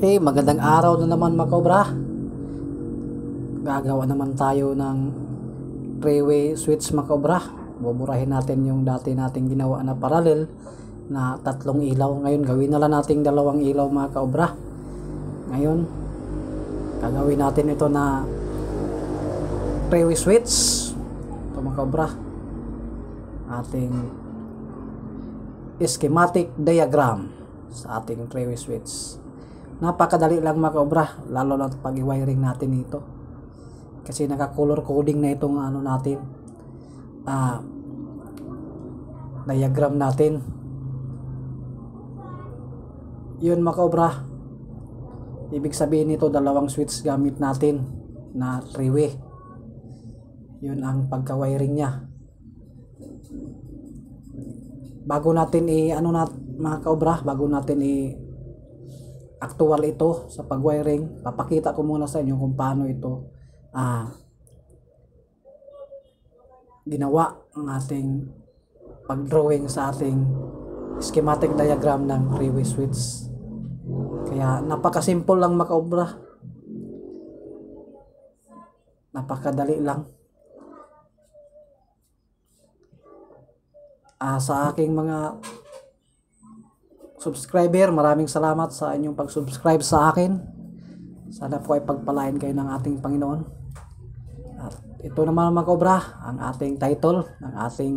Okay, magandang araw na naman mga kobra. Gagawa naman tayo ng three-way switch mga kobra. Buburahin natin yung dati nating ginawa na parallel na tatlong ilaw. Ngayon gawin na lang nating dalawang ilaw mga kobra. Ngayon, gagawin natin ito na three-way switch. Ito mga kobra. Ating schematic diagram sa ating three-way switch. Napakadali lang mga kaobra, lalo na pag i-wiring natin ito. Kasi naka-color coding na itong ano natin. Ah, diagram natin. Yun mga kaobra. Ibig sabihin nito dalawang switch gamit natin na three-way. Yun ang pagka-wiring niya. Bago natin i ano na mga kaobra, bago natin i actual ito sa pag-wiring. Papakita ko muna sa inyo kung paano ito ah, ginawa ang ating pag-drawing sa ating schematic diagram ng three-way switch. Kaya napakasimple lang makaobra. Napakadali lang. Ah, sa aking mga subscriber, maraming salamat sa inyong pag-subscribe sa akin. Sana po ay pagpalain kayo ng ating Panginoon. At ito naman mga kobra, ang ating title ng ating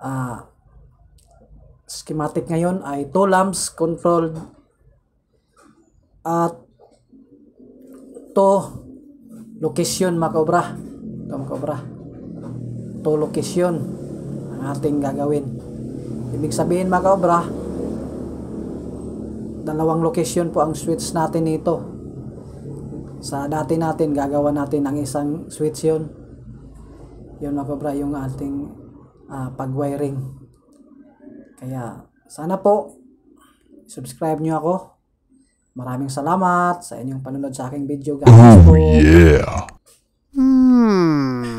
ah, schematic ngayon ay two lamps controlled at to location mga kobra. Ito mga kobra. Location ang ating gagawin. Ibig sabihin mga kobra, dalawang location po ang switch natin nito. Sa dati natin, gagawa natin ang isang switch yun. Yun mga yung ating ah, pag-wiring. Kaya, sana po, subscribe nyo ako. Maraming salamat sa inyong panunod sa aking video. Bless po. Yeah. Hmm.